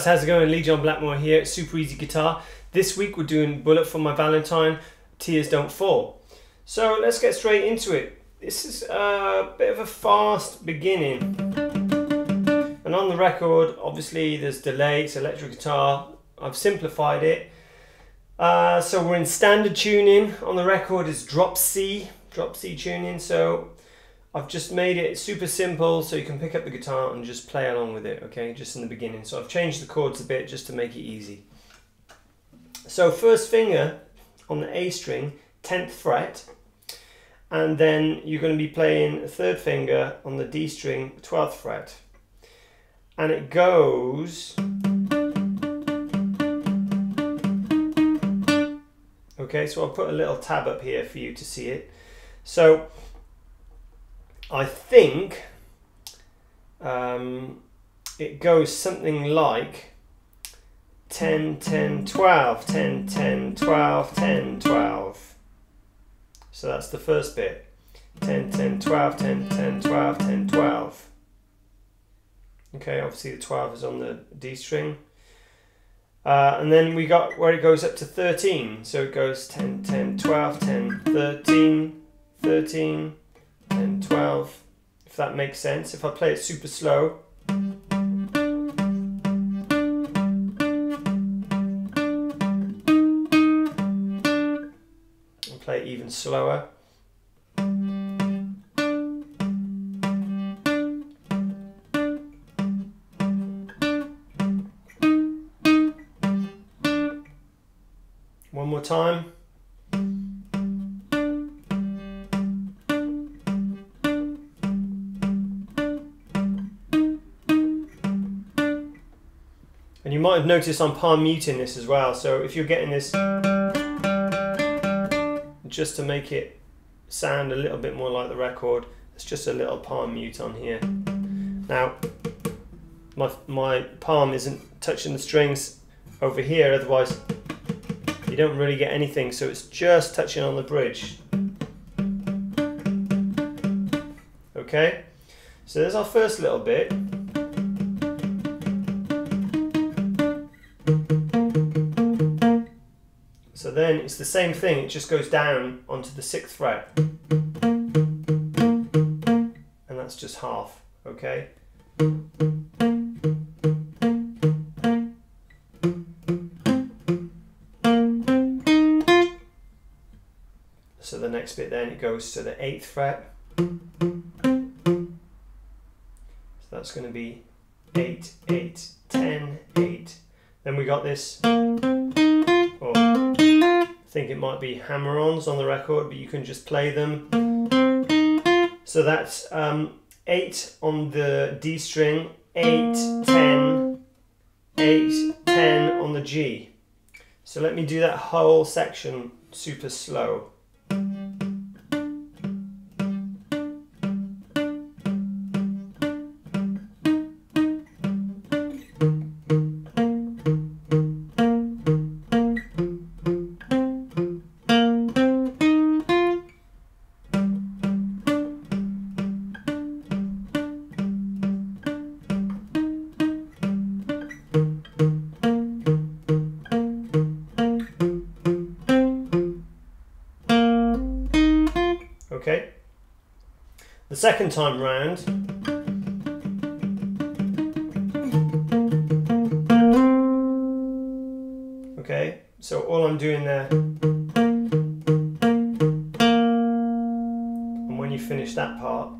guys, how's it going? Lee John Blackmore here, Super Easy Guitar. This week we're doing Bullet for My Valentine, Tears Don't Fall. So let's get straight into it. This is a bit of a fast beginning. And on the record, obviously there's delay, it's electric guitar. I've simplified it. Uh, so we're in standard tuning. On the record is drop C, drop C tuning. So I've just made it super simple so you can pick up the guitar and just play along with it, okay, just in the beginning. So I've changed the chords a bit just to make it easy. So first finger on the A string, 10th fret, and then you're going to be playing third finger on the D string, 12th fret. And it goes... Okay, so I'll put a little tab up here for you to see it. So I think um, it goes something like 10, 10, 12, 10, 10, 12, 10, 12. So that's the first bit. 10, 10, 12, 10, 10, 12, 10, 12. Okay, obviously the 12 is on the D string. Uh, and then we got where it goes up to 13. So it goes 10, 10, 12, 10, 13, 13, and 12, if that makes sense. If I play it super slow, I'll play it even slower. One more time. You might have noticed I'm palm muting this as well. So if you're getting this, just to make it sound a little bit more like the record, it's just a little palm mute on here. Now, my, my palm isn't touching the strings over here, otherwise you don't really get anything. So it's just touching on the bridge. Okay, so there's our first little bit. Then it's the same thing, it just goes down onto the sixth fret. And that's just half, okay? So the next bit then it goes to the eighth fret. So that's going to be 8, 8, 10, 8. Then we got this think it might be hammer-ons on the record, but you can just play them. So that's um, 8 on the D string, 8, 10, 8, 10 on the G. So let me do that whole section super slow. Second time round, okay, so all I'm doing there, and when you finish that part,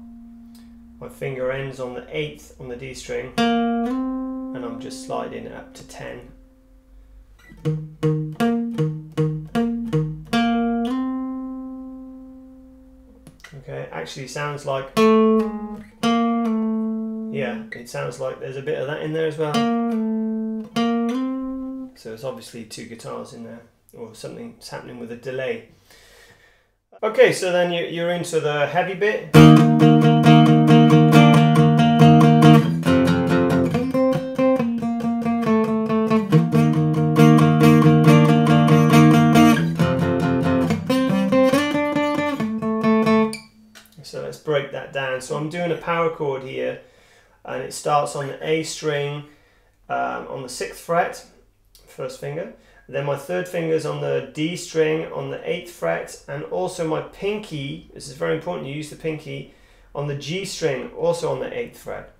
my finger ends on the eighth on the D string, and I'm just sliding it up to 10. Okay, actually sounds like yeah, it sounds like there's a bit of that in there as well. So it's obviously two guitars in there, or something's happening with a delay. Okay, so then you're into the heavy bit. Break that down. So I'm doing a power chord here and it starts on the A string um, on the sixth fret, first finger. Then my third finger is on the D string on the eighth fret, and also my pinky. This is very important. You use the pinky on the G string, also on the eighth fret.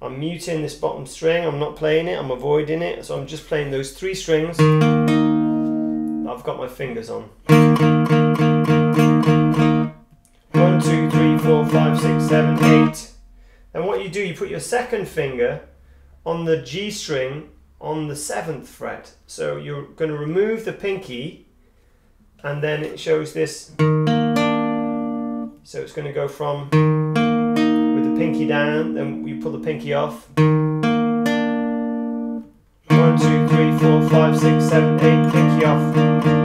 I'm muting this bottom string. I'm not playing it. I'm avoiding it. So I'm just playing those three strings. I've got my fingers on. One, two, three, four, five, six, seven, eight. And what you do, you put your second finger on the G string on the seventh fret. So you're going to remove the pinky and then it shows this. So it's going to go from with the pinky down, then we pull the pinky off. One, two, three, four, five, six, seven, eight, pinky off.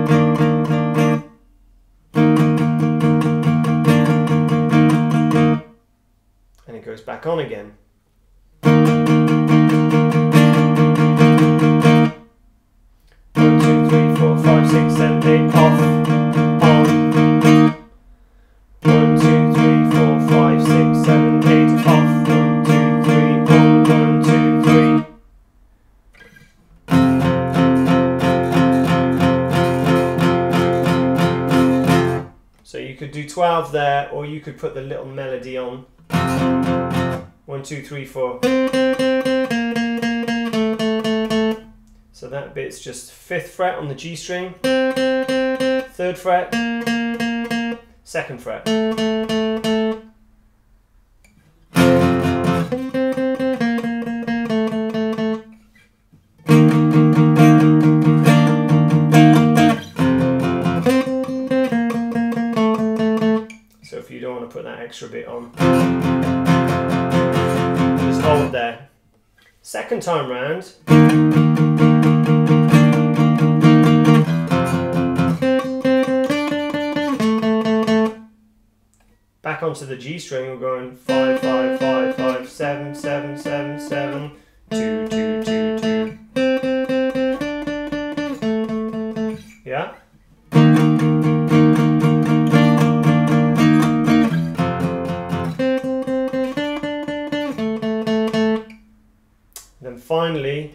Back on again. six, seven, eight, off, on. One, two, three, four, five, six, seven, eight, off. One, two, three, on, one, two, three. So you could do 12 there, or you could put the little melody on. One, two, three, four. So that bit's just fifth fret on the G string, third fret, second fret. So if you don't want to put that extra bit on, hold there. Second time round. Back onto the G string, we're going 5, 5, 5, 5, 7, 7, 7, 7, 2, 2, 2, 2. Then finally.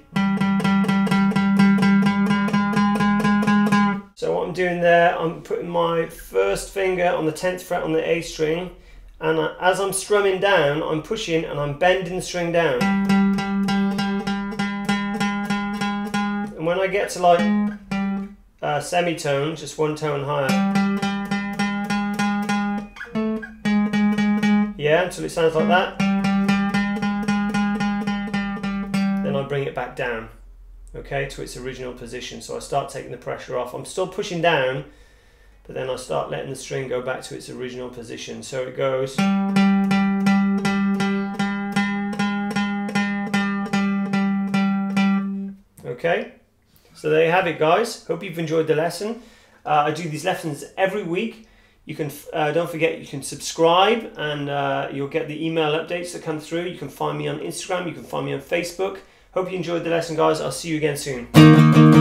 So what I'm doing there, I'm putting my first finger on the 10th fret on the A string and I, as I'm strumming down, I'm pushing and I'm bending the string down. And when I get to like a semitone, just one tone higher. Yeah, until it sounds like that. Bring it back down okay, to its original position. So I start taking the pressure off. I'm still pushing down, but then I start letting the string go back to its original position. So it goes. Okay, so there you have it, guys. Hope you've enjoyed the lesson. Uh, I do these lessons every week. You can uh, don't forget you can subscribe and uh, you'll get the email updates that come through. You can find me on Instagram. You can find me on Facebook. Hope you enjoyed the lesson, guys. I'll see you again soon.